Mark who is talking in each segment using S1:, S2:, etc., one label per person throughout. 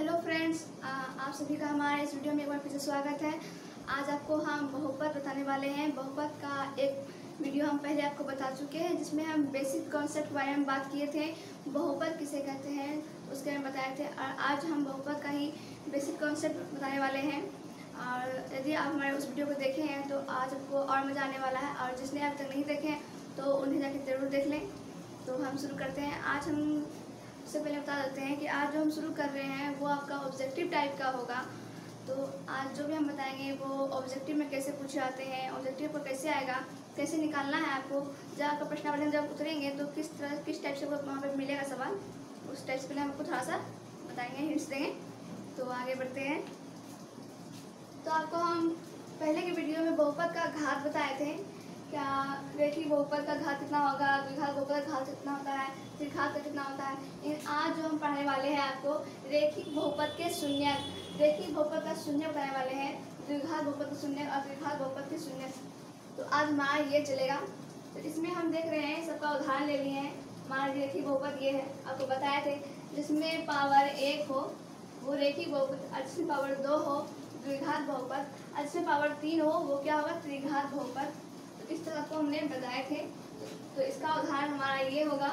S1: Hello friends आप सभी का हमारे इस वीडियो में एक बार फिर से स्वागत है। आज आपको हम बहुपत बताने वाले हैं। बहुपत का एक वीडियो हम पहले आपको बता चुके हैं, जिसमें हम बेसिक कॉन्सेप्ट के बारे में बात किए थे। बहुपत किसे कहते हैं, उसके बारे में बताए थे। और आज हम बहुपत का ही बेसिक कॉन्सेप्ट बताने वाले हैं। और यदि आप हमारे उस वीडियो को देखे हैं तो आज आपको और मज़ा आने वाला है। और जिसने अब तक नहीं देखे तो उन्हें जाके ज़रूर देख लें। तो हम शुरू करते हैं। आज हम सबसे पहले बता देते हैं कि आज जो हम शुरू कर रहे हैं, वो आपका ऑब्जेक्टिव टाइप का होगा। तो आज जो भी हम बताएँगे, वो ऑब्जेक्टिव में कैसे पूछे जाते हैं ऑब्जेक्टिव पर कैसे आएगा, कैसे निकालना है आपको, जब आपका प्रश्न जब उतरेंगे तो किस तरह, किस टाइप से वहाँ पर मिलेगा सवाल, उस टाइप से पहले हम आपको थोड़ा सा बताएँगे हिंट्स देंगे। तो आगे बढ़ते हैं। तो आपको हम पहले के वीडियो में बहुपद का घात बताए थे। क्या रेखी बहुपद का घात कितना होगा द्विघात बहुपद का घात कितना होता है त्रिघात का कितना होता है। लेकिन आज जो हम पढ़ने वाले हैं आपको रेखिक बहुपद के शून्य रेखिक बहुपद का शून्य पढ़ने वाले हैं द्विघात बहुपद का शून्य और त्रिघात बहुपद के शून्य। तो आज हमारा ये चलेगा। तो इसमें हम देख रहे हैं सबका उदाहरण ले लिए हैं। हमारा रेखी बहुपद ये है, आपको बताए थे, जिसमें पावर एक हो, वो रेखी बहुपद अच्छी पावर दो हो द्विघात बहुपद अच्छे पावर तीन हो, वो क्या होगा, त्रिघात बहुपद इस तरह को हमने बताए थे। तो इसका उदाहरण हमारा ये होगा।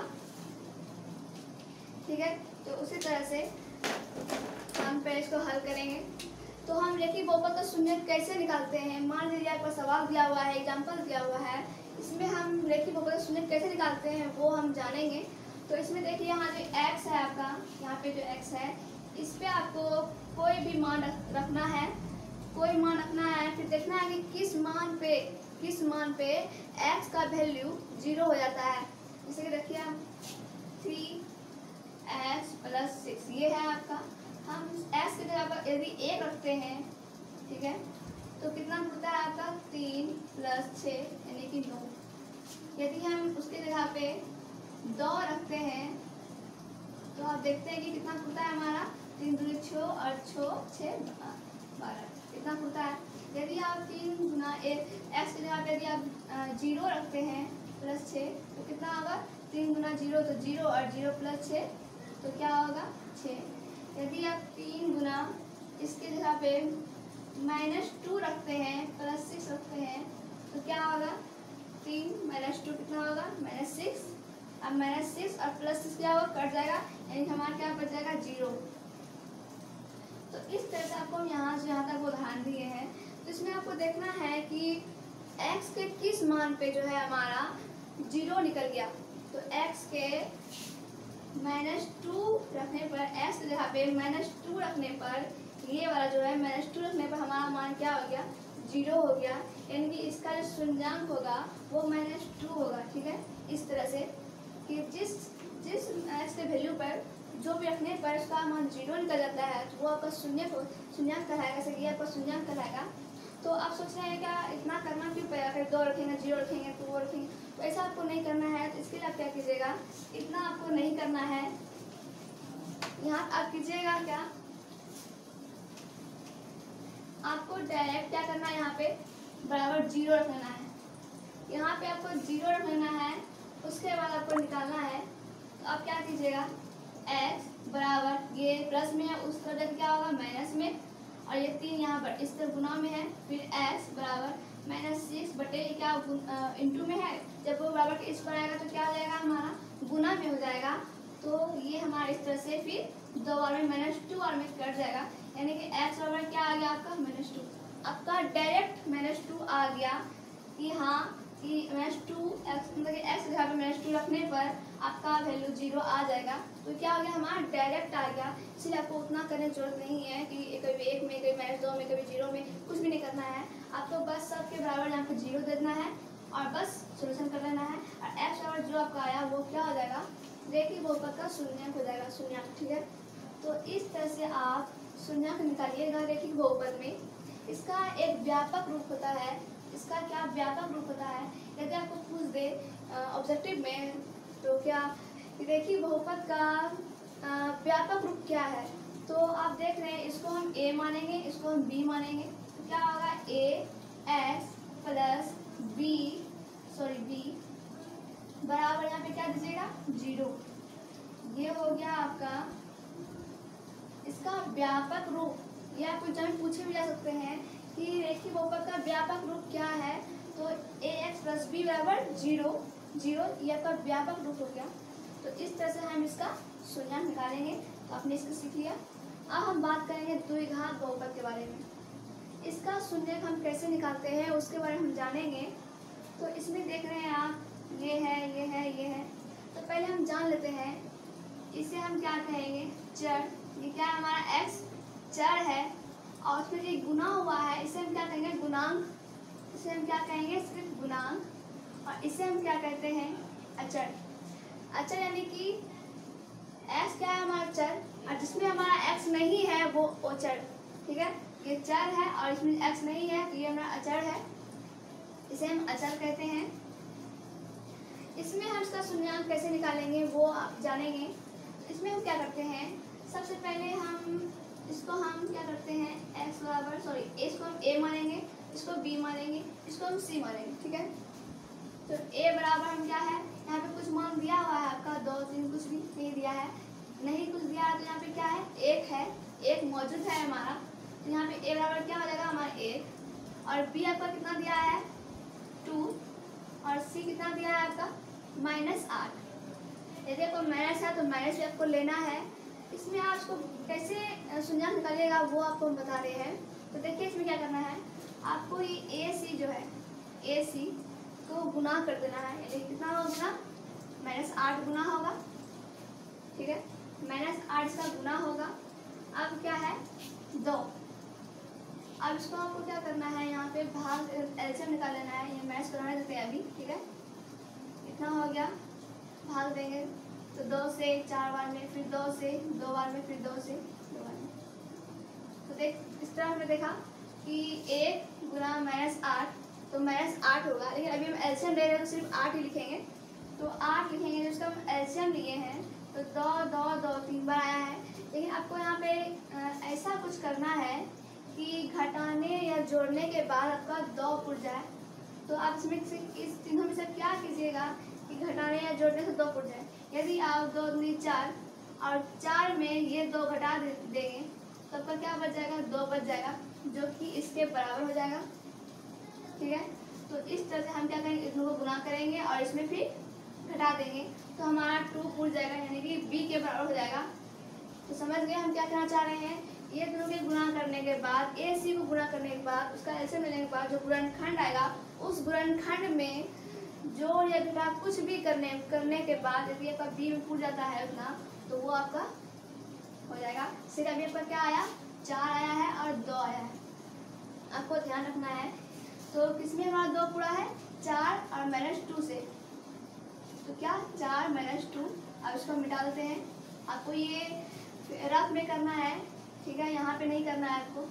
S1: ठीक है? तो उसी तरह से हम पहले इसको हल करेंगे। तो हम रेखी बहुपद का शून्य कैसे निकालते हैं? मान लीजिए आपका सवाल दिया हुआ है एग्ज़ाम्पल दिया हुआ है। इसमें हम रेखी बहुपद का शून्य कैसे निकालते हैं वो हम जानेंगे। तो इसमें देखिए, यहाँ जो एक्स है आपका, यहाँ पे जो एक्स है, इस पर आपको कोई भी मान रखना है, कोई मान रखना है, फिर देखना है कि किस मान पे किस मान पे x का वैल्यू ज़ीरो हो जाता है? जैसे कि देखिए हम थ्री एक्स प्लस सिक्स ये है आपका। हम x की जगह पर यदि एक रखते हैं, ठीक है? तो कितना होता है आपका? तीन प्लस छः यानी कि नौ। यदि हम उसकी जगह पे दो रखते हैं तो आप देखते हैं कि कितना खुलता है हमारा? तीन दूरी छो और छो छः बारह। कितना खुलता है? यदि आप तीन गुना एक एक्स के जगह पर यदि आप ज़ीरो रखते हैं प्लस छः तो कितना होगा? तीन गुना ज़ीरो तो ज़ीरो और ज़ीरो प्लस छः तो क्या होगा? छः यदि आप तीन गुना, इसके जगह पे माइनस टू रखते हैं प्लस सिक्स रखते हैं तो क्या होगा? तीन माइनस टू कितना होगा? माइनस सिक्स अब माइनस सिक्स और प्लस सिक्स क्या होगा? कट जाएगा, यानी हमारा क्या बच जाएगा? ज़ीरो। तो इस तरह से आपको हम यहाँ से यहाँ तक उदाहरण दिए हैं। तो इसमें आपको देखना है कि x के किस मान पे जो है हमारा ज़ीरो निकल गया। तो x के माइनस टू रखने पर x की जगह पे माइनस टू रखने पर ये वाला जो है माइनस टू रखने पर हमारा मान क्या हो गया? ज़ीरो हो गया। यानी कि इसका जो शून्यांक होगा वो माइनस टू होगा, ठीक है? इस तरह से कि जिस जिस एक्स के वैल्यू पर जो भी रखने पर उसका मान ज़ीरो निकल जाता है तो वो आपका शून्य शून्यांक कहलाएगा। जैसे कि आपका शून्यांक कहलाएगा तो आप सोच रहे हैं क्या इतना करना क्यों पड़ेगा फिर दो रखेंगे ज़ीरो रखेंगे वो रखेंगे। तो ऐसा आपको नहीं करना है तो इसके लिए आप क्या कीजिएगा? इतना आपको नहीं करना है। यहाँ आप कीजिएगा क्या? आपको डायरेक्ट क्या करना है यहाँ पे? बराबर ज़ीरो रख लेना है। यहाँ पे आपको ज़ीरो रख लेना है, उसके बाद आपको निकालना है। तो आप क्या कीजिएगा? एक्स बराबर ये प्लस में है, उस तरफ़ क्या होगा? माइनस में। और ये तीन यहाँ पर इस तरह गुना में है, फिर एस बराबर माइनस सिक्स बटे क्या इंटू में है। जब वो बराबर इस पर आएगा तो क्या हो जाएगा हमारा? गुना में हो जाएगा। तो ये हमारा इस तरह से फिर दो बार में माइनस टू और में कट जाएगा। यानी कि एक्स बराबर क्या आ गया आपका? माइनस टू आपका डायरेक्ट माइनस टू आ गया। कि हाँ कि माइनस टू एक्स मतलब कि एक्स जगह पर माइनस टू रखने पर आपका वैल्यू ज़ीरो आ जाएगा। तो क्या हो गया? हमारा डायरेक्ट आ गया। इसलिए आपको उतना करने की ज़रूरत नहीं है कि में कभी माइनस दो में कभी ज़ीरो में, कुछ भी नहीं करना है। आपको बस सबके बराबर यहाँ पे ज़ीरो देना है और बस सोल्यूशन कर लेना है। और एक्स बराबर जो आपका आया, वो क्या हो जाएगा? देखिए बहुपद का शून्यक हो जाएगा शून्यक ठीक है? तो इस तरह से आप शून्यक निकालिएगा रेखिक बहुपद में। इसका एक व्यापक रूप होता है। इसका क्या व्यापक रूप होता है? यदि आपको पूछ दे ऑब्जेक्टिव में तो क्या देखिए बहुपद का व्यापक रूप क्या है? तो आप देख रहे हैं, इसको हम ए मानेंगे, इसको हम बी मानेंगे। तो क्या होगा? A x plus B sorry B बराबर यहाँ पे क्या दीजिएगा ज़ीरो। ये हो गया आपका इसका व्यापक रूप। या कुछ जब पूछे भी जा सकते हैं कि रेखी बहुपद का व्यापक रूप क्या है? तो ए एक्स प्लस बी बराबर ज़ीरो। ज़ीरो, ये आपका व्यापक रूप हो गया। तो इस तरह से हम इसका शून्य निकालेंगे। तो आपने इसको सीख लिया। अब हम बात करेंगे द्विघात बहुपद के बारे में। इसका शून्य हम कैसे निकालते हैं, उसके बारे में हम जानेंगे। तो इसमें देख रहे हैं आप, ये है ये है ये है। तो पहले हम जान लेते हैं, इसे हम क्या कहेंगे? चर। ये क्या है हमारा एक्स चर है। और उसमें जो गुना हुआ है, इसे हम क्या कहेंगे? गुणांक। इसे हम क्या कहेंगे? सिर्फ़ गुणांक। और इसे हम क्या कहते हैं? अचर। अचर यानी कि एक्स क्या है हमारा चर? और जिसमें हमारा एक्स नहीं है, वो ओचर ठीक है? ये चर है और इसमें एक्स नहीं है तो ये हमारा अचर है। इसे हम अचर कहते हैं। इसमें हम इसका शून्यांक कैसे निकालेंगे, वो आप जानेंगे। इसमें हम क्या करते हैं, सबसे पहले हम इसको हम क्या करते हैं एक्स बराबर सॉरी इसको हम ए मानेंगे, इसको बी मानेंगे, इसको हम सी मानेंगे, ठीक है? तो ए बराबर हम क्या है, यहाँ पे कुछ मान दिया हुआ है आपका, दो, तीन कुछ भी नहीं दिया है। नहीं, कुछ दिया तो यहाँ पे क्या है? एक है, एक मौजूद है हमारा। तो यहाँ पे ए बराबर क्या हो जाएगा? हमारा एक और बी आपका कितना दिया है? टू। और सी कितना दिया है आपका? माइनस आठ। यदि आपको माइनस है तो माइनस भी आपको लेना है। इसमें आप कैसे सुझाव निकालिएगा, वो आपको हम बता रहे हैं। तो देखिए, इसमें क्या करना है? आपको ये ए, सी जो है, ए, सी को गुना कर देना है। यानी कितना होगा? माइनस आठ गुना होगा। ठीक है? माइनस आठ इसका गुना होगा। अब क्या है? दो। अब इसको आपको क्या करना है? यहाँ पे भाग एल्शियम निकाल लेना है। ये मैच कराने देते हैं अभी, ठीक है? इतना हो गया। भाग देंगे। तो दो से, चार बार में, फिर दो से, दो बार में, फिर दो से, दो बार में। तो देख, इस तरह हमने देखा कि एक गुना माइनस आठ तो माइनस आठ होगा। लेकिन अभी हम एल्शियम ले रहे हैं तो सिर्फ़ आठ ही लिखेंगे। तो आठ लिखेंगे जिसका हम एल्शियम लिए हैं तो दो दो दो तीन बार आया है। लेकिन आपको यहाँ पे ऐसा कुछ करना है कि घटाने या जोड़ने के बाद आपका दो पुट जाए। तो आप इसमें इस तीनों में से क्या कीजिएगा कि घटाने या जोड़ने से दो पुट जाए। यदि आप दो दूनी चार और चार में ये दो घटा दे, देंगे तो आपका क्या बच जाएगा? दो बच जाएगा जो कि इसके बराबर हो जाएगा। ठीक है? तो इस तरह से हम क्या करेंगे? इसमें को गुना करेंगे और इसमें फिर घटा देंगे। तो हमारा टू पुट जाएगा, यानी कि बी के बराबर हो जाएगा। तो समझ गए हम क्या कहना चाह रहे हैं? ये दोनों के गुणा करने के बाद ए सी को गुणा करने के बाद, उसका ऐसे मिलने के बाद जो गुणनखंड आएगा, उस गुणनखंड में जो या घटा कुछ भी करने करने के बाद यदि आपका बी में पूछ जाता है उतना तो वो आपका हो जाएगा। सिर्फ़ अभी आपका क्या आया? चार आया है और दो आया है। आपको ध्यान रखना है। तो किसमें हमारा दो पूरा है? चार और माइनस टू से। तो क्या चार माइनस टू अब इसको मिटा देते हैं। आपको ये रफ में करना है, ठीक है? यहाँ पे नहीं करना है आपको।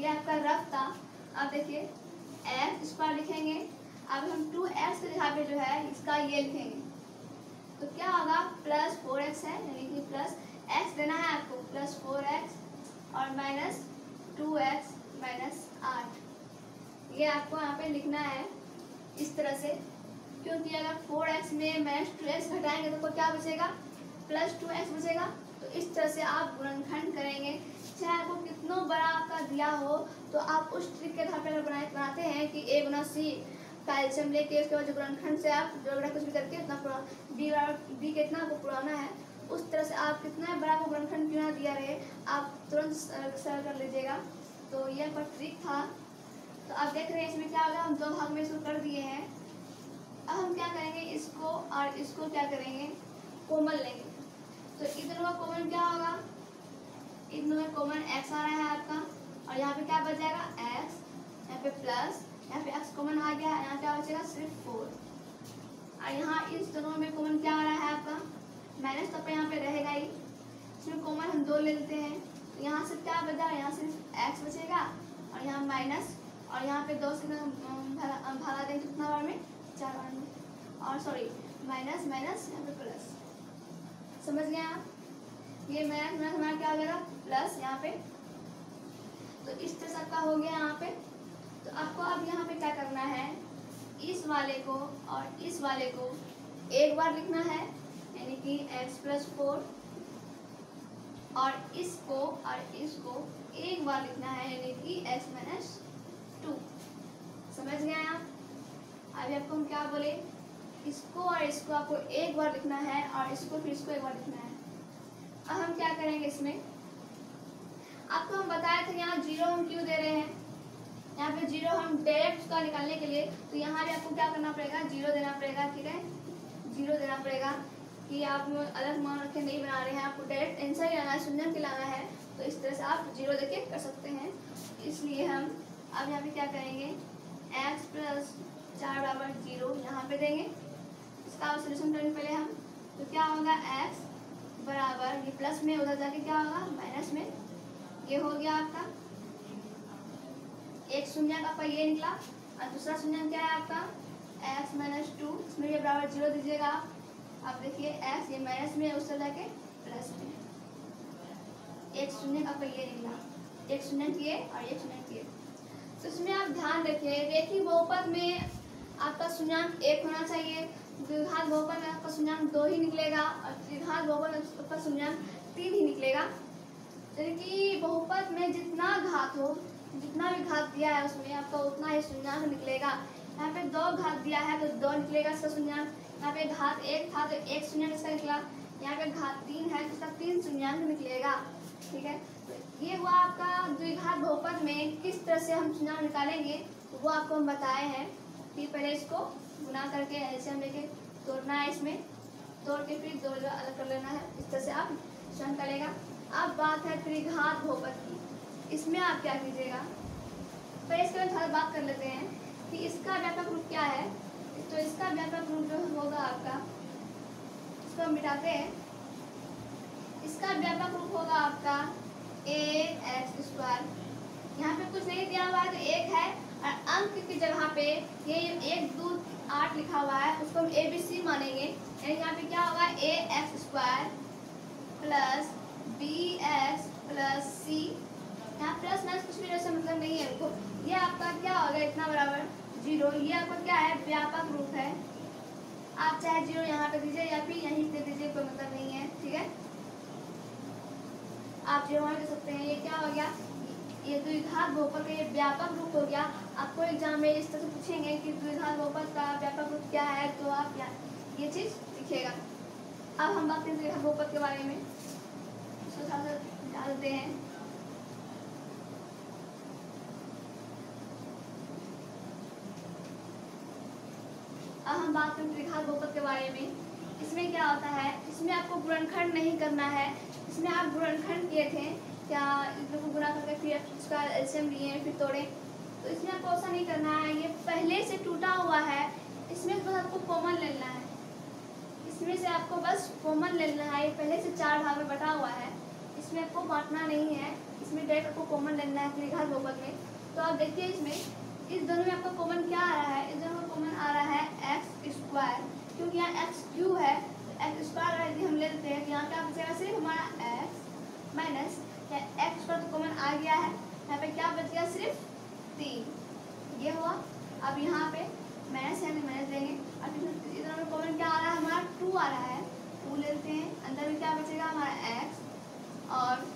S1: ये आपका रफ था। अब देखिए एक्स पर लिखेंगे। अब हम टू एक्स के जगह पे जो है, इसका ये लिखेंगे। तो क्या होगा? प्लस फोर एक्स है, यानी कि प्लस एक्स देना है आपको। प्लस फोर एक्स और माइनस टू एक्स माइनस आठ। ये आपको यहाँ पे लिखना है, इस तरह से। क्योंकि अगर फोर एक्स में माइनस टू एक्स घटाएँगे तो क्या बचेगा? प्लस टू एक्स बचेगा। तो इस तरह से आप गुणनखंड करेंगे। चाहे आपको कितना बड़ा आपका दिया हो तो आप उस ट्रिक के आधार पर बनाए बनाते हैं कि ए गुना सी कैल्शियम लेके उसके बाद जो गुणनखंड से आप जो बड़ा कुछ भी करके पुरा बी बी कितना आपको पुराना है, उस तरह से आप कितना बड़ा आपको गुणनखंड क्यों ना दिया रहे, आप तुरंत सर कर लीजिएगा। तो यह आपका ट्रिक था। तो आप देख रहे हैं इसमें क्या होगा? हम दो भाग में इसको कर दिए हैं। अब हम क्या करेंगे इसको और इसको क्या करेंगे? कोमल लेंगे। तो दोनों का कॉमन क्या होगा? दोनों में कॉमन एक्स आ रहा है आपका। और यहाँ पे क्या बच जाएगा? एक्स यहाँ पे प्लस यहाँ पे एक्स कॉमन आ गया। यहाँ क्या बचेगा? सिर्फ़ फोर और यहाँ इस दोनों में कॉमन क्या आ रहा है आपका? माइनस तो यहाँ पे रहेगा ही। इसमें कॉमन हम दो ले लेते हैं। तो यहाँ से क्या बचा? यहाँ सिर्फ़ एक्स बचेगा। और यहाँ माइनस और यहाँ पे दो से चार और सॉरी माइनस माइनस यहाँ पे प्लस समझ गए आप? ये माइनस माइनस हमारा क्या हो जाएगा प्लस यहाँ पे। तो इस तरह सबका हो गया यहाँ पे। तो आपको अब यहाँ पे क्या करना है? इस वाले को और इस वाले को एक बार लिखना है, यानी कि x प्लस फोर और इसको और इसको एक बार लिखना है, यानी कि एक्स माइनस टू समझ गए आप? अभी आपको हम क्या बोले? इसको और इसको आपको एक बार लिखना है और इसको फिर इसको एक बार लिखना है। अब हम क्या करेंगे इसमें? आपको हम बताए थे यहाँ ज़ीरो हम क्यों दे रहे हैं? यहाँ पे ज़ीरो हम डायरेक्ट का निकालने के लिए तो यहाँ भी आपको क्या करना पड़ेगा? ज़ीरो देना पड़ेगा, ठीक है? ज़ीरो देना पड़ेगा कि आप अलग मान रखे नहीं बना रहे हैं, आपको डायरेक्ट आंसर ही लाना है शून्य के लाना है तो इस तरह से आप ज़ीरो देके कर सकते हैं। इसलिए हम अब यहाँ पे क्या करेंगे? एक्स प्लस चार बराबर ज़ीरो यहाँ पे देंगे। इसका सोल्यूशन करेंगे पहले हम तो क्या होगा एक्स बराबर, ये प्लस में उधर जाके क्या होगा? माइनस में। ये हो गया आपका। एक शून्य का ये निकला, और दूसरा शून्य क्या है आपका? एक्स माइनस टू इसमें ये बराबर ज़ीरो दीजिएगा आप। देखिए एक्स ये माइनस में उस तरह के प्लस में। एक शून्य का ये निकला। एक शून्य किए और एक शून्य किए। तो इसमें आप ध्यान रखिए रेखी बहुपद में आपका शून्यंक एक होना चाहिए। द्विघात बहुपद में आपका शून्यंक दो ही निकलेगा और त्रिघात बहुपद में आपका शून्यंक तीन ही निकलेगा। जैसे कि बहुपद में जितना घात हो, जितना भी घात दिया है उसमें आपका उतना ही शून्यंक निकलेगा। यहाँ पे दो घात दिया है तो दो निकलेगा इसका शून्यंक यहाँ पे घात एक था तो एक शून्यंक इसका निकला। यहाँ पे घात तीन है तो इसका तीन शून्यंक निकलेगा। ठीक है? तो ये हुआ आपका द्विघात बहुपद में किस तरह से हम शून्यंक निकालेंगे, वो आपको हम बताए हैं। कि पहले इसको गुना करके ऐसे हम लेके तोड़ना है इसमें। तोड़ के फिर दो अलग कर लेना है। इस तरह से आप शून्य करेगा। अब बात है त्रिघात बहुपद की। इसमें आप क्या कीजिएगा? पहले इसके बाद थोड़ा बात कर लेते हैं कि इसका व्यापक रूप क्या है। तो इसका व्यापक रूप जो होगा आपका, इसको हम मिटाते हैं। इसका व्यापक रूप होगा आपका ए एक्स स्क्वायर। यहाँ पे कुछ नहीं दिया हुआ है तो एक है। और अंक की जगह पे ये एक, दो, आठ लिखा हुआ है, उसको हम ए बी सी मानेंगे। यानी यहाँ पे क्या होगा? A x square plus B x plus C यहाँ प्लस माइनस कुछ भी ऐसा मतलब नहीं है उनको ये आपका क्या होगा इतना बराबर? ज़ीरो। ये आपका क्या है? व्यापक रूप है। आप चाहे ज़ीरो यहाँ पे दीजिए या फिर यहीं पे दीजिए, कोई मतलब नहीं है, ठीक है? आप ज़ीरो वहाँ दे सकते हैं। ये क्या हो गया? ये द्विघात बहुपद का व्यापक रूप हो गया। आपको एग्ज़ाम में इस तरह से पूछेंगे कि द्विघात बहुपद का व्यापक रूप क्या है तो आप ये चीज़ लिखिएगा। अब हम बात करें द्विघात बहुपद के बारे में। डालते हैं। अब हम बात करें त्रिघात बहुपद के बारे में। इसमें क्या होता है, इसमें आपको गुणनखंड नहीं करना है। इसमें आप गुणनखंड किए थे क्या इन लोगों को गुणा करके फिर उसका एल्शियम लिए, फिर तोड़े। तो इसमें आपको ऐसा नहीं करना है। ये पहले से टूटा हुआ है। इसमें बस आपको कॉमन लेना है। इसमें से आपको बस कॉमन लेना है। ये पहले से चार भाग में बटा हुआ है। इसमें आपको बांटना नहीं है। इसमें डायरेक्ट आपको कॉमन लेना है त्रिघात बहुपद में। तो आप देखिए इसमें, इस दोनों में आपका कॉमन क्या आ रहा है? इस दोनों में कॉमन आ रहा है एक्स स्क्वायर क्योंकि यहाँ एक्स क्यू है। तो एक्स स्क्वायर यदि हम ले लेते हैं तो यहाँ क्या बचेगा सिर्फ़ हमारा एक्स माइनस एक्स पर तो कॉमन आ गया है। यहाँ पे क्या बच गया? सिर्फ़ तीन। ये हुआ। अब यहाँ पे माइनस है माइनस देंगे। अब इधर में कॉमन क्या आ रहा है? हमारा टू आ रहा है। टू लेते हैं। अंदर में क्या बचेगा? हमारा एक्स और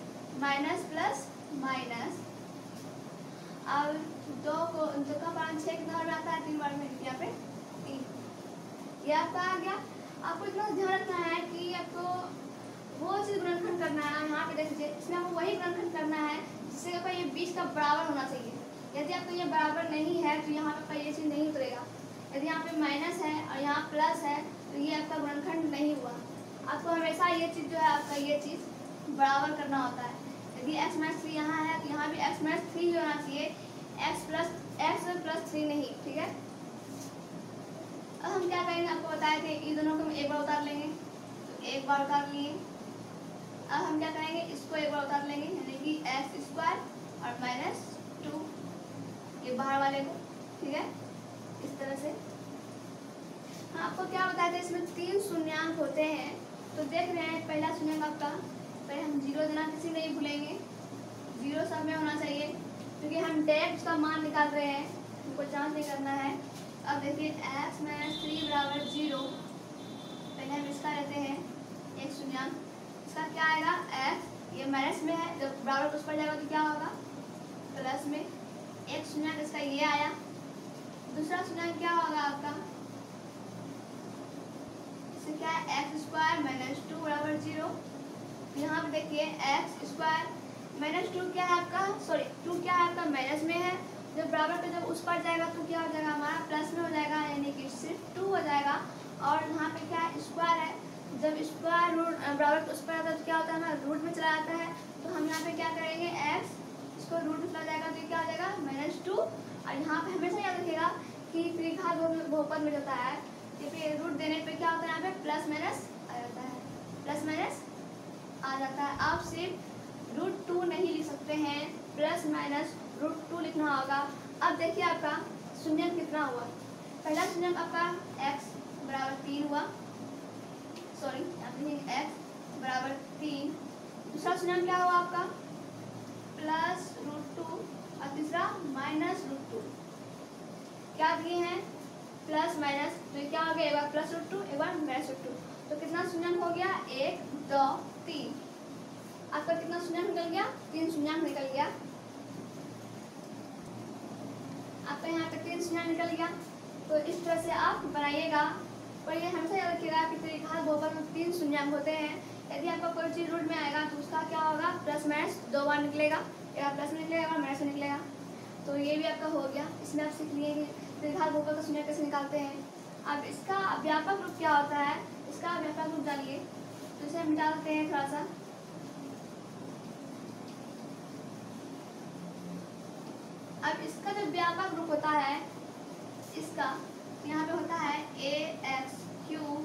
S1: माइनस प्लस माइनस अब दो को, दो का पाँच छः कितना बार आता है? तीन बार में। यहाँ पे तीन। ये आपका आ गया। आपको इतना ध्यान रखना है कि आपको वो चीज़ ग्रंथन करना है यहाँ पे देख लीजिए, इसमें आपको वही ग्रंथन करना है, जिससे आपका ये बीच का बराबर होना चाहिए। यदि आपको ये बराबर नहीं है तो यहाँ पे आपका ये चीज़ नहीं उतरेगा। यदि यहाँ पे माइनस है और यहाँ प्लस है तो ये आपका गुणनखंड नहीं हुआ। आपको हमेशा ये चीज़ जो है, आपका ये चीज़ बराबर करना होता है। यदि एक्स माइनस थ्री यहाँ है तो यहाँ भी एक्स माइनस थ्री होना चाहिए। X plus x plus three नहीं, ठीक है? अब हम क्या करेंगे? आपको बताए थे इन दोनों को हम एक बार उतार लेंगे। तो एक बार उतार लिए। अब हम क्या करेंगे? इसको एक बार उतार लेंगे, यानी कि एक्स स्क्वायर और माइनस टू ये बाहर वाले को, ठीक है? इस तरह से। हाँ आपको क्या बताया था? इसमें तीन शून्यांक होते हैं। तो देख रहे हैं, पहला शून्यंक आपका, पहले हम ज़ीरो देना किसी नहीं भूलेंगे। ज़ीरो सब में होना चाहिए, क्योंकि हम डायरेक्ट का मान निकाल रहे हैं। हमको जाँच नहीं करना है। अब देखिए एक्स माइनस थ्री बराबर ज़ीरो। पहले हम इसका लेते हैं, एक शून्य इसका क्या आएगा? एक्स ये माइनस में है, जब बराबर उस पर जाएगा तो क्या होगा? प्लस में। एक शून्य इसका ये आया। दूसरा शून्य क्या होगा आपका? इससे क्या है? एक्स स्क्वायर माइनस टू बराबर ज़ीरो यहाँ पे देखिए एक्स स्क्वायर माइनस टू क्या है आपका? सॉरी टू क्या है आपका? माइनस में है। जब बराबर पे जब उस पर जाएगा तो क्या हो जाएगा? हमारा प्लस में हो जाएगा, यानी कि सिर्फ़ टू हो जाएगा। और यहाँ पे क्या है? स्क्वायर है। जब स्क्वायर रूट बराबर उस पर आता है तो क्या होता है हमारा रूट में चला जाता है तो हम यहाँ पे क्या करेंगे एक्स इसको रूट में चला जाएगा तो क्या हो जाएगा माइनस टू और यहाँ पे हमेशा याद रखिएगा कि त्रिघात बहुपद में जाता है तो फिर रूट देने पे क्या होता है यहाँ पे प्लस माइनस आ जाता है प्लस माइनस आ जाता है। आप सिर्फ़ रूट टू नहीं लिख सकते हैं प्लस माइनस रूट टू लिखना होगा। अब देखिए आपका शून्य कितना हुआ? पहला शून्य आपका एक्स बराबर तीन हुआ। सॉरी बराबर तीन। दूसरा शून्य क्या हुआ आपका? प्लस रूट टू और तीसरा माइनस रूट टू क्या दिए हैं? प्लस माइनस तो क्या हो गया? एक बार प्लस रूट टू एक बार माइनस रूट टू तो कितना शून्य हो गया? एक, दो, तीन। आपका कितना शून्य निकल गया? तीन शून्य निकल गया। आपका यहाँ पे तीन शून्य निकल गया। तो इस तरह से आप बनाइएगा। पर ये हमेशा याद रखिएगा कि त्रिघात बहुपद में तीन शून्य होते हैं। यदि आपका कोई चीज़ रूट में आएगा तो उसका क्या होगा? प्लस माइनस दो बार निकलेगा। या प्लस में निकलेगा या माइनस में निकलेगा। तो ये भी आपका हो गया। इसमें आप सीख लिए त्रिघात बहुपद का शून्य कैसे निकालते हैं। अब इसका व्यापक रूप क्या होता है? इसका व्यापक रूप डालिए। तो इसे हम मिटा देते हैं थोड़ा सा। अब इसका जो व्यापक रूप होता है, इसका यहाँ पे होता है ए एक्स क्यू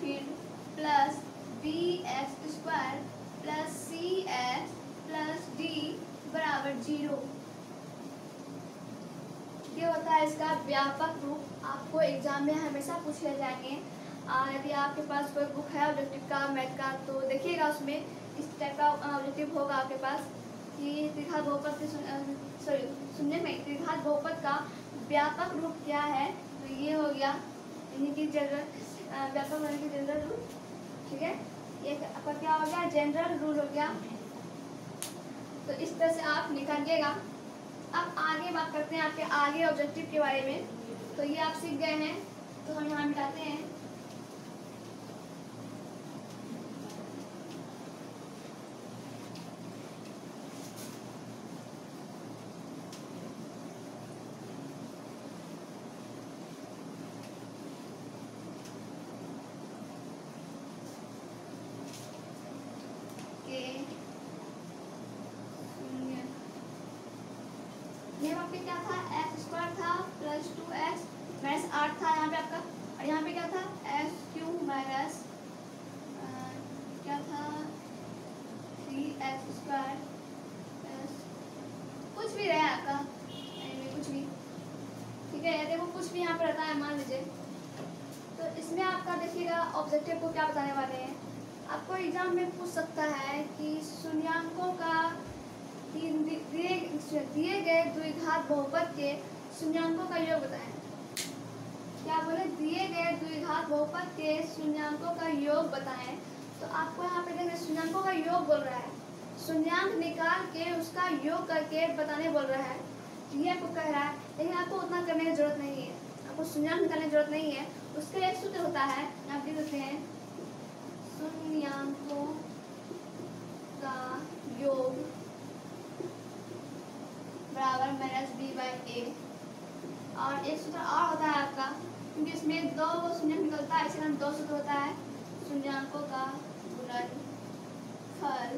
S1: फिर plus B x square plus C x plus D बराबर ज़ीरो ये होता है इसका व्यापक रूप। आपको एग्ज़ाम में हमेशा पूछे जाएँगे। यदि आपके पास कोई बुक है ऑब्जेक्टिव का मैथ का तो देखिएगा उसमें इस टाइप का ऑब्जेक्टिव होगा आपके पास। कि त्रिघात बहुपद के सॉरी सुनने में त्रिघात बहुपद का व्यापक रूप क्या है? ये हो गया। यानी कि जनरल व्यापक होने की जनरल रूल ठीक है? ये आपका क्या हो गया? जनरल रूल हो गया। तो इस तरह से आप निकालिएगा। अब आगे बात करते हैं आपके आगे ऑब्जेक्टिव के बारे में। तो ये आप सीख गए हैं। तो हम यहाँ मिटाते हैं। पे क्या था? एक्स स्क्वायर था प्लस टू एक्स माइनस आठ था यहाँ पे आपका। और यहाँ पे क्या था? एक्स क्यू माइनस क्या था? थ्री एक्स स्क्वायर कुछ भी रहा आपका। कुछ भी। ठीक है देखो, कुछ भी यहाँ पे रहता है, मान लीजिए। तो इसमें आपका देखिएगा ऑब्जेक्टिव को क्या बताने वाले हैं? आपको एग्ज़ाम में पूछ सकता है कि शून्यांकों का दिए गए द्विघात बहुपद के शून्यांकों का योग बताएँ। क्या बोले? दिए गए द्विघात बहुपद के शून्यांकों का योग बताएँ। तो आपको यहाँ पे देखिए, शून्यांकों का योग बोल रहा है। शून्यांक निकाल के उसका योग करके बताने बोल रहा है। ये आपको कह रहा है, लेकिन आपको उतना करने की ज़रूरत नहीं है। आपको शून्यांक निकालने की ज़रूरत नहीं है। उसके एक सूत्र होता है, आप देख सकते हैं। शून्यांकों का योग बराबर माइनस बी बाई ए और एक सूत्र और होता है आपका, क्योंकि इसमें दो शून्य निकलता है इसे दो सूत्र होता है। शून्यांकों का गुणन फल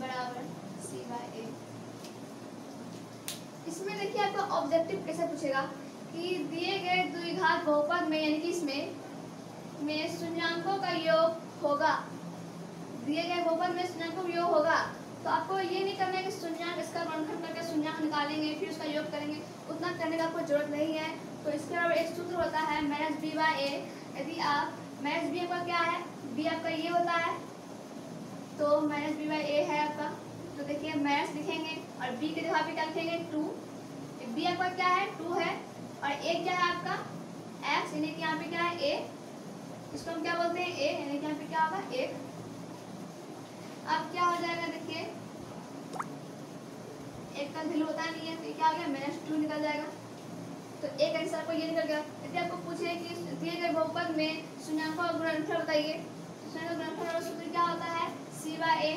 S1: बराबर सी बाई ए इसमें देखिए आपका ऑब्जेक्टिव कैसे पूछेगा कि दिए गए द्विघात बहुपद में, यानी कि इसमें, में शून्यांकों का योग होगा। दिए गए बहुपद में शून्यांकों का योग होगा। तो आपको ये नहीं करना है कि शून्यांक इसका गुणनखंड करके शून्यांक निकालेंगे, फिर उसका योग करेंगे। उतना करने का आपको ज़रूरत नहीं है। तो इसके अलावा एक सूत्र होता है माइनस बी बाई ए। यदि आप माइनस बी आपका क्या है? बी आपका ये होता है। तो माइनस बी बाई ए है आपका। तो देखिए माइनस लिखेंगे और बी के जगह पे क्या लिखेंगे? टू। बी आपका क्या है? टू है। और ए क्या है आपका? एक्स। यानी कि यहाँ पे क्या है? ए। इसको हम क्या बोलते हैं? ए। यानी कि यहाँ पे क्या होगा? एक। अब क्या हो जाएगा देखिए। एक का वैल्यू होता नहीं है तो क्या हो गया? माइनस टू निकल जाएगा। तो एक आंसर आपको ये निकल गया। यदि आपको पूछे कि दिए गए बहुपद में शून्यांकों का गुणनफल बताइए। तो शून्य गुणनफल वाला सूत्र क्या होता है? सी बाय ए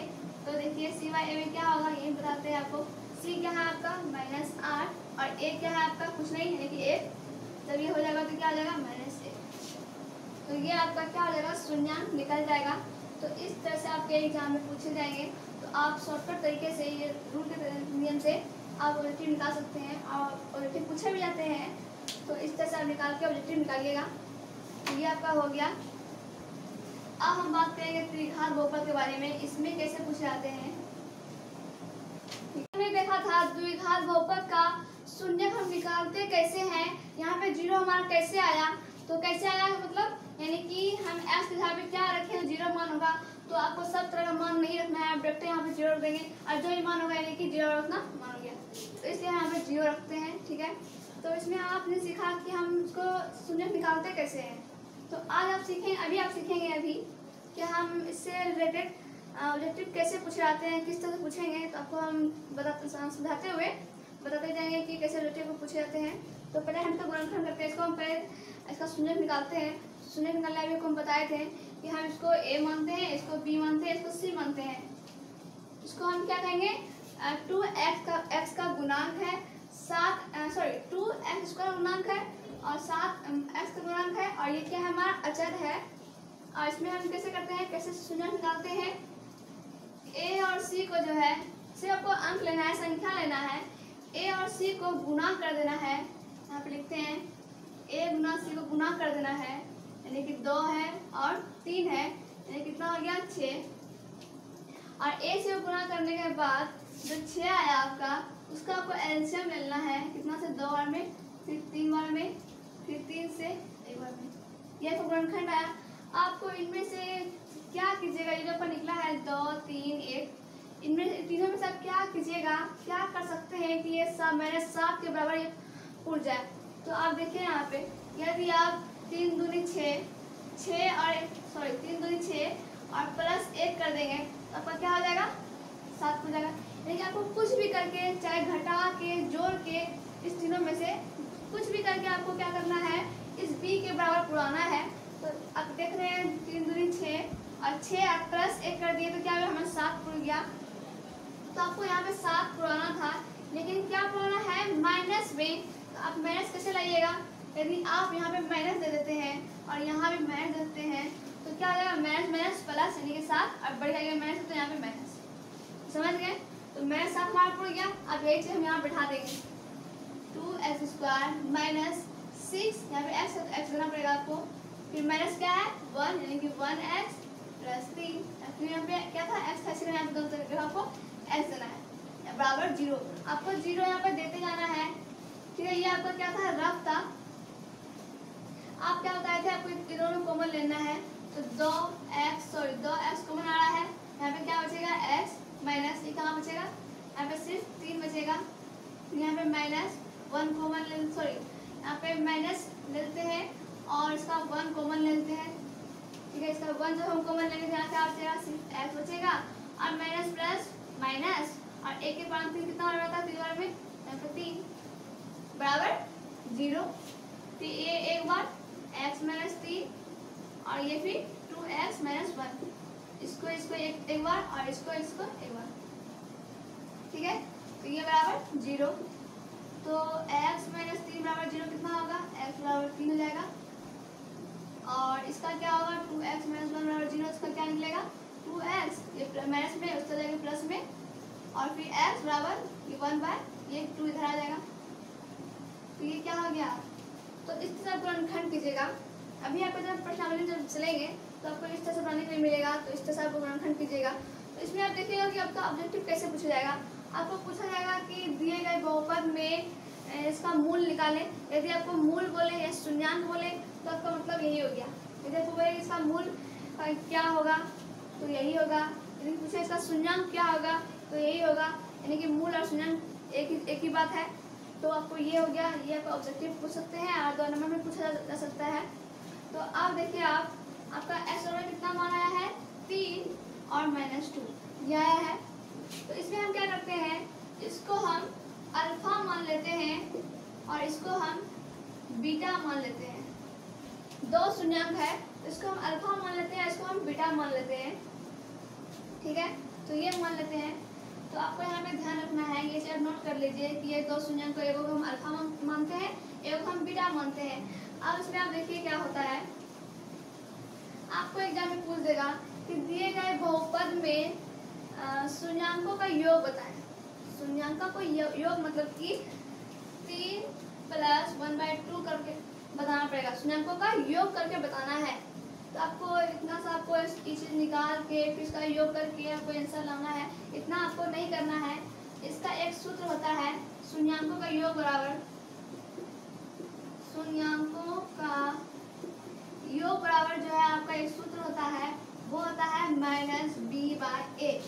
S1: तो देखिए सी बाय ए में क्या होगा? ये बताते हैं आपको। सी क्या है आपका? माइनस आठ और ए क्या है आपका? कुछ नहीं है कि एक जब ये हो जाएगा तो क्या हो जाएगा? माइनस एक तो ये आपका क्या हो जाएगा? शून्यांक निकल जाएगा। तो इस तरह से आपके एग्ज़ाम में पूछे जाएँगे। तो आप शॉर्टकट तरीके से ये रूल के नियम से आप ऑब्जेक्टिव निकाल सकते हैं और ऑब्जेक्टिव पूछे भी जाते हैं। तो इस तरह से आप निकाल के ऑब्जेक्टिव निकालिएगा। तो ये आपका हो गया। अब हम बात करेंगे त्रिघात बहुपद के बारे में। इसमें कैसे पूछे जाते हैं? हमने देखा था द्विघात बहुपद का शून्य हम निकालते कैसे हैं? यहाँ पे ज़ीरो हमारा कैसे आया? तो कैसे आया? मतलब यानी कि हम एक्स की जगह पे क्या रखें? तो ज़ीरो मान होगा। तो आपको सब तरह का मान नहीं रखना है। आप डायरेक्ट यहाँ पे ज़ीरो रख देंगे और जो भी मान होगा, यानी कि ज़ीरो रखना मान हो गया। तो इसलिए यहाँ पे ज़ीरो रखते हैं, ठीक है? तो इसमें आपने सीखा कि हम उसको शून्य निकालते कैसे हैं। तो आज आप सीखें, अभी आप सीखेंगे अभी कि हम इससे रिलेटेड ऑब्जेक्टिव कैसे पूछे जाते हैं, किस तरह से पूछेंगे तो आपको हम बताते समझाते हुए बताते जाएँगे कि कैसे ऑब्जेक्टिव को पूछे जाते हैं। तो पहले हम तो गुणनखंड करते हैं, इसको हम पहले इसका शून्य निकालते हैं। शून्य निकालने अभी को हम बताए थे कि हम इसको ए मानते हैं, इसको बी मानते हैं, इसको सी मानते हैं। इसको हम क्या कहेंगे? टू एक्स का एक्स का गुणांक है, सात सॉरी टू एक्स स्क्वायर गुणांक है और सात एक्स का गुणांक है और ये क्या है हमारा अचर है। और इसमें हम कैसे करते हैं? कैसे शून्य निकालते हैं? ए और सी को जो है सिर्फ़ आपको अंक लेना है, संख्या लेना है। ए और सी को गुना कर देना है। यहाँ पे लिखते हैं ए गुना सी को गुना कर देना है। यानी कि दो है और तीन है, यानी कितना हो गया? छः। और ए से गुना करने के बाद जो छः आया आपका, उसका आपको एल्शियम लेना है। कितना से? दो बार में, फिर तीन बार में, फिर तीन से एक बार में। यह तो गुणनखंड आया। आपको इनमें से क्या कीजिएगा? ये जो आपका निकला है, दो, तीन, एक, इनमें तीनों में से आप क्या कीजिएगा? क्या कर सकते हैं कि ये सब, मेरे सात के बराबर ये उड़ जाए? तो आप देखिए यहाँ पे, यदि आप तीन दूनी छः छः और एक सॉरी तीन दूनी छः और प्लस एक कर देंगे। तो आपका क्या हो जाएगा? सात हो जाएगा। लेकिन आपको कुछ भी करके, चाहे घटा के, जोड़ के, इस तीनों में से कुछ भी करके आपको क्या करना है? इस बी के बराबर पुराना है। तो आप देख रहे हैं तीन दूनी छः और छः और प्लस एक कर दिए तो क्या हमें सात पुर गया। तो आपको यहाँ पे सात पुराना था, लेकिन क्या पुराना है? माइनस में तो आप माइनस कैसे लाइएगा? यदि आप यहाँ पे माइनस दे देते हैं और यहाँ पे माइनस देते हैं तो क्या हो जाएगा? माइनस माइनस प्लस यानी कि सात और बढ़ जाएगा माइनस तो यहाँ पे माइनस समझ गए? तो माइनस सात हमारा पुर गया, अब यही चीज़ हम यहाँ बैठा देंगे। Two x square minus six यहाँ पे एक्स एक्स देना पड़ेगा आपको। फिर माइनस क्या है? वन यानी कि वन एक्स प्लस तीन फिर यहाँ पे क्या था? एक्स था इसलिए यहाँ पे दोनों तरफ़ आपको एक्स देना है। बराबर ज़ीरो आपको ज़ीरो यहाँ पे देते जाना है। ठीक है, ये आपका क्या था? रफ था। आप क्या बताए थे? आपको इन्होंने कॉमन लेना है? तो दो एक्स सॉरी दो एक्स कॉमन आ रहा है। यहाँ पे क्या बचेगा? एक्स माइनस ये कहाँ बचेगा? यहाँ पे सिर्फ़ तीन बचेगा। यहाँ पे माइनस वन कॉमन ले सॉरी यहाँ पे माइनस लेते हैं और इसका वन कॉमन लेते हैं। ठीक है, इसका वन जो हम कॉमन लेंगे, यहाँ क्या बचेगा? सिर्फ़ एक्स बचेगा। और माइनस प्लस माइनस और एक के पाँच तीन कितना हो रहा था? तीन बार में यहाँ पे तीन, बराबर ज़ीरो तो ये एक बार एक्स माइनस तीन और ये फिर टू एक्स माइनस वन इसको इसको एक एक बार, और इसको इसको एक बार. ठीक है? तो ये बराबर ज़ीरो तो एक्स माइनस तीन बराबर ज़ीरो कितना होगा? एक्स बराबर तीन हो जाएगा. और इसका क्या होगा? टू एक्स माइनस वन बराबर ज़ीरो इसका क्या निकलेगा? टू एक्स ये माइनस में, उसका जाएगा प्लस में. और फिर एक्स बराबर ये वन बाय ये टू इधर आ जाएगा. तो ये क्या हो गया? तो इस तरह आपको अनुखंड कीजिएगा। अभी आपको जब प्रश्नावली जब चलेंगे तो आपको इस तरह से बनाने के लिए मिलेगा तो इस तरह से अनुखंड कीजिएगा। तो इसमें आप देखिएगा कि आपका ऑब्जेक्टिव कैसे पूछा जाएगा। आपको पूछा जाएगा कि दिए गए बहुपद में इसका मूल निकालें। यदि आपको मूल बोले या शून्यांक बोले तो आपका मतलब यही हो गया। यदि आपको बोले इसका मूल क्या होगा तो यही होगा। यदि पूछे इसका शून्यांक क्या होगा तो यही होगा। यानी कि मूल और शून्यांक एक ही एक ही बात है। तो आपको ये हो गया, ये आपका ऑब्जेक्टिव पूछ सकते हैं और दो नंबर में पूछा जा सकता है। तो अब देखिए आप, आपका एस नंबर कितना मान आया है? तीन और माइनस टू यह आया है। तो इसमें हम क्या करते हैं? इसको हम अल्फ़ा मान लेते हैं और इसको हम बीटा मान लेते हैं। दो शून्यंक है इसको हम अल्फ़ा मान लेते हैं, इसको हम बीटा मान लेते हैं। ठीक है? तो ये मान लेते हैं। तो आपको यहाँ पे ध्यान रखना है, ये चीज़ नोट कर लीजिए कि ये दो शून्यंक को एगो को हम अल्फ़ा मानते हैं एगो को हम बीटा मानते हैं। अब इसमें आप देखिए क्या होता है। आपको एग्ज़ाम में पूछ देगा कि दिए गए बहुपद में शून्यंकों का योग बताएँ। शून्यंकों को योग मतलब कि तीन प्लस वन बाय टू करके बताना पड़ेगा। शून्यंकों का योग करके बताना है। तो आपको चीज़ निकाल के, फिर इसका योग करके आपको आंसर लाना है। इतना आपको नहीं करना है। इसका एक सूत्र होता है, शून्यंकों का योग बराबर। शून्यंकों का योग बराबर जो है आपका एक सूत्र होता है, वो होता है माइनस बी बाय ए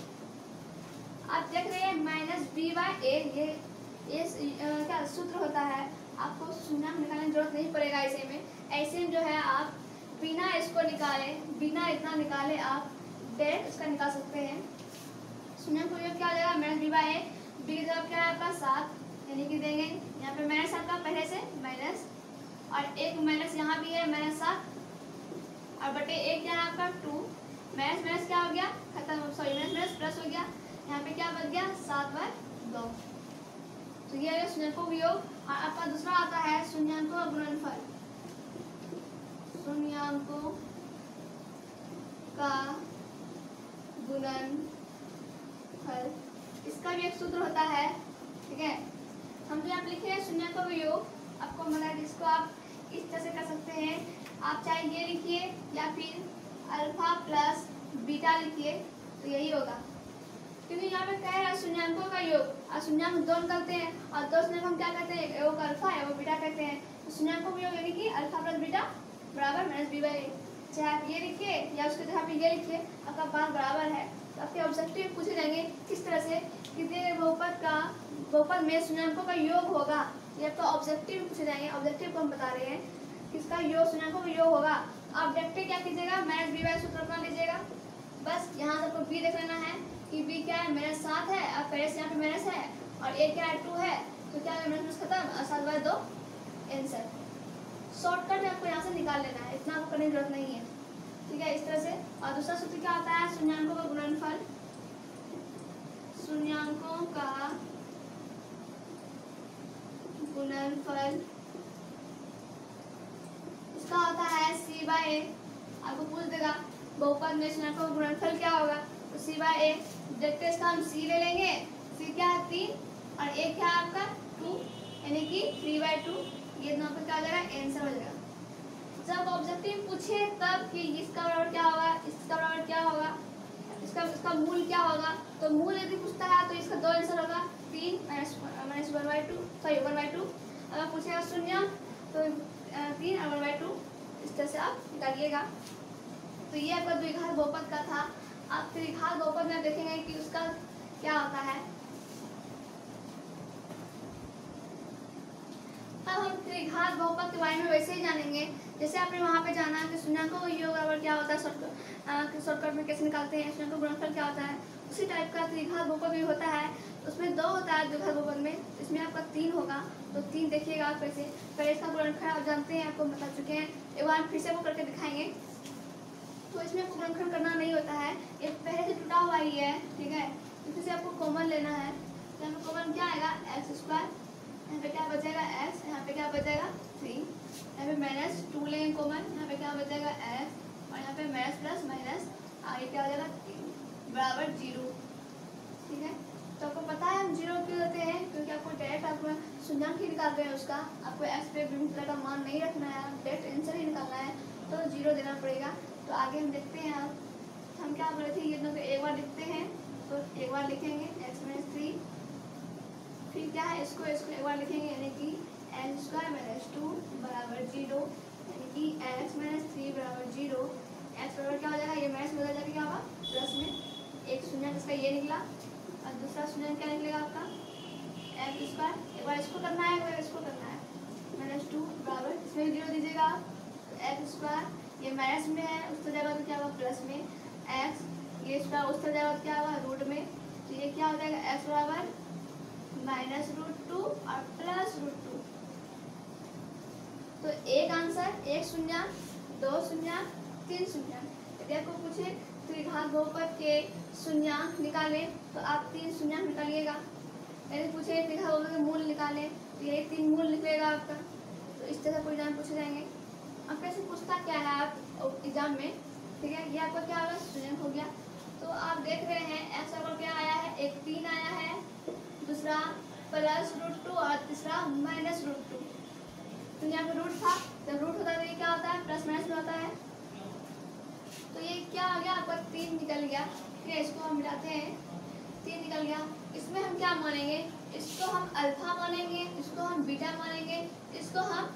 S1: आप देख रहे हैं माइनस बी बाय ए ये ये क्या सूत्र होता है? आपको शून्य निकालने की ज़रूरत नहीं पड़ेगा ऐसे में। ऐसे में जो है आप बिना इसको निकाले, बिना इतना निकाले आप डायरेक्ट इसका निकाल सकते हैं। शून्य को क्या हो जाएगा? Minus b by a b की जगह क्या है आपका सात, यानी कि देंगे। यहाँ पे माइनस आपका पहले से माइनस और एक माइनस यहाँ भी है माइनस सात, और बटे एक क्या है आपका? टू माइनस माइनस क्या हो गया? खत्म सॉरी माइनस माइनस प्लस हो गया। यहाँ पे क्या बच गया? सात बाय दो। तो ये है शून्यंकों और आपका दूसरा आता है शून्यंकों गुणनफल शून्यंकों का गुणनफल इसका भी एक सूत्र होता है, ठीक है? हम जो आप लिखे हैं शून्यंकों का योग आपको मतलब जिसको आप इस तरह से कर सकते हैं। आप चाहे ये लिखिए या फिर अल्फ़ा प्लस बीटा लिखिए तो यही होगा। क्योंकि यहाँ पे कह रहा है शून्यंकों का योग। और शून्यंक दो निकलते हैं। और दो शून्यंक हम क्या कहते हैं? एगो अल्फ़ा है वो बीटा कहते हैं। तो शून्यंकों का योग यानी कि अल्फ़ा प्लस बीटा बराबर माइनस बी बाई चाहे आप ये लिखिए या उसके जगह पे ये लिखिए, आपका बात बराबर है। तो आपके ऑब्जेक्टिव पूछे जाएँगे किस तरह से कितने बहुपद का, बहुपद में शून्यंकों का योग होगा। ये आपका ऑब्जेक्टिव पूछे जाएँगे। ऑब्जेक्टिव को हम बता रहे हैं किसका योग शून्यंकों का योग होगा। आप ऑब्जेक्टिव क्या कीजिएगा? माइनस बी बाई सूत्र अपना लीजिएगा। बस यहाँ से आपको बी देख लेना है कि बी क्या है? मेरा सात है। और पहले से यहाँ पे माइनस है और ए क्या है? टू है। तो क्या माइनस खत्म। सात बाय दो। आंसर शॉर्टकट आपको यहाँ से निकाल लेना है। इतना आपको करने की ज़रूरत नहीं है। ठीक है, इस तरह से। और दूसरा सूत्र क्या होता है? शून्यंकों का गुणनफल। शून्यंकों का गुणनफल। इसका होता है सी बाय ए आपको पूछ देगा, बहुपद में शून्यंकों का गुणनफल क्या होगा? तो सी बाय ए देखते इसका हम सी ले लेंगे सी क्या है? तीन। और एक क्या है आपका? टू यानी कि थ्री बाय टू ये दोनों पर क्या हो जाएगा आंसर हो जाएगा। जब ऑब्जेक्टिव पूछे तब कि इसका बराबर क्या होगा, इसका बराबर क्या होगा, इसका इसका मूल क्या होगा। तो मूल यदि पूछता है तो इसका दो आंसर होगा, तीन minus minus one by two sorry one by two अगर पूछेगा, शून्य तो तीन और वन बाई टू इस तरह से आप निकालिएगा। तो ये आपका द्विघात बहुपद का था। आप त्रिघात बहुपद में देखेंगे कि उसका क्या होता है। अब हम त्रिघात बहुपद के बारे में वैसे ही जानेंगे। जैसे आपने वहाँ पे जाना कि शून्यंकों का योग बराबर क्या होता है शॉर्टकट में कैसे निकालते हैं शून्यंकों गुणनफल क्या होता है, उसी टाइप का त्रिघात बहुपद भी होता है। उसमें दो होता है द्विघात बहुपद में, इसमें आपका तीन होगा। तो तीन देखिएगा आप कैसे पहले इसका गुणनफल आप जानते हैं, आपको बता चुके हैं। एक बार फिर से वो करके दिखाएँगे। तो इसमें आपको गुणनखंड करना नहीं होता है। ये पहले से टूटा हुआ ही है, ठीक है? इसमें से आपको कॉमन लेना है। तो पे कॉमन क्या आएगा? एक्स स्क्वायर यहाँ पे क्या बचेगा एस यहाँ पे क्या बचेगा थ्री यहाँ पे माइनस टू लेंगे कॉमन यहाँ पे क्या बचेगा एक्स और यहाँ पे माइनस प्लस माइनस आगे क्या हो जाएगा बराबर ज़ीरो ठीक है? तो आपको पता है हम ज़ीरो क्यों देते हैं? क्योंकि आपको डायरेक्ट आपको शून्यंक ही निकालते हैं उसका। आपको एक्स पे तरह का मान नहीं रखना है। डायरेक्ट आंसर ही निकालना है। तो ज़ीरो देना पड़ेगा। तो आगे हम देखते हैं अब। हम क्या बोले थे? ये दोनों एक बार लिखते हैं। तो एक बार लिखेंगे। एक्स माइनस थ्री फिर क्या है? इसको इसको एक बार लिखेंगे, यानी कि एन स्क्वायर माइनस टू बराबर ज़ीरो यानी कि एक्स माइनस थ्री बराबर ज़ीरो एक्स बराबर क्या हो जाएगा? ये माइनस बदल जाएगा क्या होगा? प्लस में. एक शून्य इसका ये निकला. और दूसरा शून्य क्या निकलेगा आपका? एक्स स्क्वायर एक बार इसको करना है, एक बार इसको करना है. माइनस टू बराबर, इसमें ज़ीरो दीजिएगा एक्स स्क्वायर ये माइनस में है उस जगह तो क्या होगा? प्लस में. एक्स ये स्क्वायर उस जगह क्या होगा? रूट में. तो ये क्या हो जाएगा? एक्स बराबर माइनस रूट टू और प्लस रूट टू। तो एक आंसर एक शून्य, दो शून्य, तीन शून्य। यदि आपको पूछे त्रिघात बहुपद के शून्य निकालें तो आप तीन शून्य निकालिएगा। यदि पूछे त्रिघात बहुपद के मूल निकालें तो यही तीन मूल निकलेगा आपका। तो इस तरह कोई एग्ज़ाम पूछे जाएँगे। अब कैसे पूछता क्या है आप एग्ज़ाम में? ठीक है, ये आपका क्या होगा? शून्य हो गया। तो आप देख रहे हैं का क्या आया है? एक तीन आया है। दूसरा प्लस रूट टू और तीसरा माइनस रूट टू तो यहाँ पे रूट था, जब रूट होता है तो ये क्या होता है? प्लस माइनस में होता है। तो ये क्या आ गया? आपका तीन निकल गया। फिर इसको हम मिलाते हैं। तीन निकल गया। इसमें हम क्या मानेंगे? इसको हम अल्फ़ा मानेंगे, इसको हम बीटा मानेंगे, इसको हम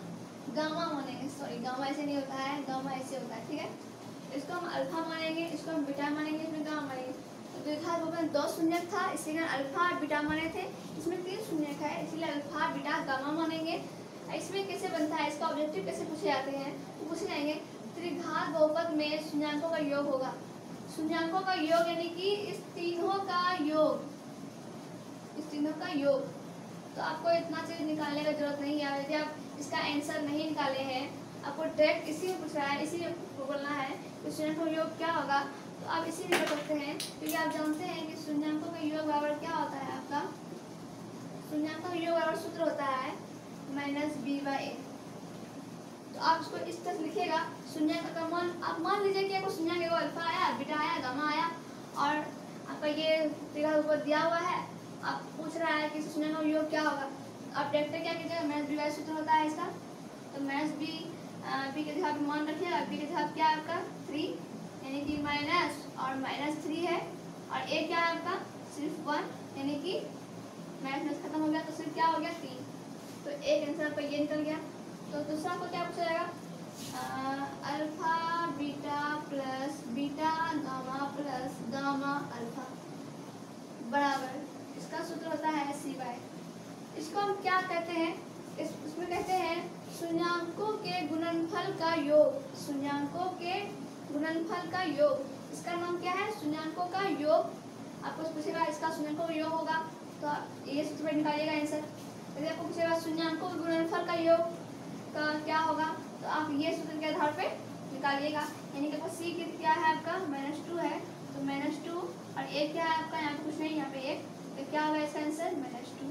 S1: गामा मानेंगे। सॉरी गामा ऐसे नहीं होता है गामा ऐसे होता है। ठीक है? इसको हम अल्फ़ा मानेंगे, इसको हम बीटा मानेंगे, इसमें गामा मानेंगे। तो देखा में दो शून्य था इसीलिए अल्फ़ा और बीटा माने थे इसमें तीन शून्य है इसीलिए अल्फ़ा बीटा गामा मानेंगे इसमें कैसे बनता है इसका ऑब्जेक्टिव कैसे पूछे जाते हैं तो पूछे जाएँगे त्रिघात बहुपद में शून्यांकों का योग होगा शून्यांकों का योग यानी कि इस तीनों का योग इस तीनों का योग तो आपको इतना चीज़ निकालने का ज़रूरत नहीं है यदि आप इसका आंसर नहीं निकाले हैं आपको डायरेक्ट इसी में पूछ रहा है इसी में बोलना है कि शून्यांकों का योग क्या होगा तो आप इसी में सकते हैं। क्योंकि आप जानते हैं कि शून्यांकों का योग बराबर क्या होता है आपका? शून्यांकों का योग बराबर सूत्र होता है माइनस बी बाई तो आप इसको इस तरह लिखेगा शून्य का मान, आप मान लीजिए कि आपको शून्य का अल्फ़ा आया बीटा आया गामा आया, और आपका ये तेरह ऊपर दिया हुआ है। आप पूछ रहा है कि शून्य का योग क्या होगा? आप देखते क्या कीजिएगा मैथ बी वाई सूत्र होता है इसका। तो माइनस बी बी के जगह मान रखिएगा बी के जगह क्या है आपका? थ्री यानी कि माइनस और माइनस थ्री है। और ए क्या है आपका? सिर्फ़ वन यानी कि माइनस खत्म हो गया तो सिर्फ़ क्या हो गया? तीन तो एक आंसर आपका ये निकल गया। तो दूसरा को क्या पूछा जाएगा? Alpha beta plus beta gamma plus gamma alpha बराबर। इसका सूत्र होता है सी वाई इसको हम क्या कहते हैं? इस इसमें कहते हैं, शून्यांकों के गुणनफल का योग। शून्यांकों के गुणनफल का योग। इसका नाम क्या है? शून्यांकों का योग। आपको पूछेगा, इसका शून्यांकों का योग होगा। तो ये सूत्र निकालिएगा आंसर यदि आपको पूछेगा शून्यांकों के गुणनफल का योग का क्या होगा? तो आप ये सूत्र के आधार पे निकालिएगा। यानी कि सी क्या है आपका? माइनस टू है। तो माइनस टू और एक क्या है आपका? यहाँ पे कुछ नहीं, यहाँ पे एक। तो क्या होगा इसका आंसर माइनस टू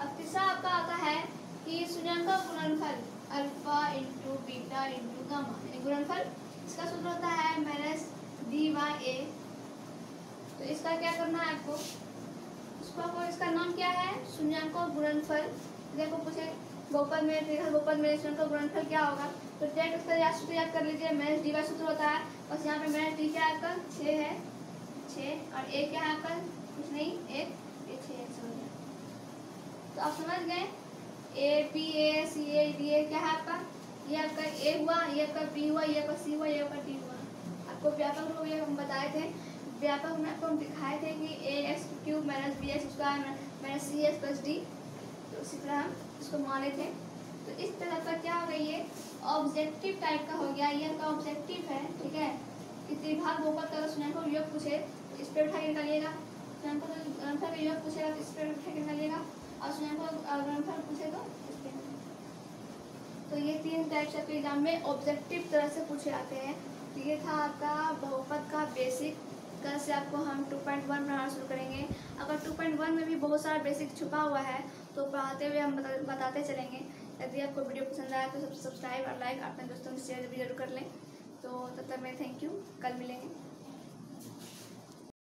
S1: अब तीसरा आपका आता है कि सूर्यांक गुणनफल alpha into beta into gamma यानी गुणनफल, इसका सूत्र होता है माइनस डी वाई ए। तो इसका क्या करना है आपको? उसको इसका नाम क्या है? शून्यांक गुणनफल। देखो, पूछे बहुपद में त्रिघात बहुपद में का गुणनफल क्या होगा? तो डायरेक्ट उसका याद सूत्र याद कर लीजिए माइनस डी वाई सूत्र होता है। बस यहाँ पे माइनस डी क्या है आपका? छः है। छः और एक क्या है आपका? कुछ नहीं, एक, ये छः समझ तो आप समझ गए? A P A C A D A क्या है आपका? ये आपका ए हुआ, ये आपका बी हुआ, ये आपका सी हुआ, ये आपका डी हुआ। आपको व्यापक रूप में हम बताए थे। व्यापक में आपको हम दिखाए थे कि a x cube minus b x square minus c x plus d तो उसी तरह हम इसको माने थे। तो इस तरह का क्या हो गई ये ऑब्जेक्टिव टाइप का हो गया। ये आपका ऑब्जेक्टिव है, ठीक है? कि त्रिभाग बहुपद का सुनाई को योग पूछे तो इस पर उठा के निकालिएगा। ग्रंथर का योग पूछेगा तो इस पर उठा के निकालिएगा। और सुनाई को ग्रंथर पूछे तो तो ये तीन टाइप से आपके एग्ज़ाम में ऑब्जेक्टिव तरह से पूछे जाते हैं। तो ये था आपका बहुपद का बेसिक कल से आपको हम 2.1 पढ़ाना शुरू करेंगे। अगर 2.1 में भी बहुत सारा बेसिक छुपा हुआ है तो पढ़ाते हुए हम बता, बताते चलेंगे। यदि आपको वीडियो पसंद आया तो सब सब्सक्राइब और लाइक अपने दोस्तों में शेयर भी ज़रूर कर लें। तो तब तक मैं थैंक यू कल मिलेंगे।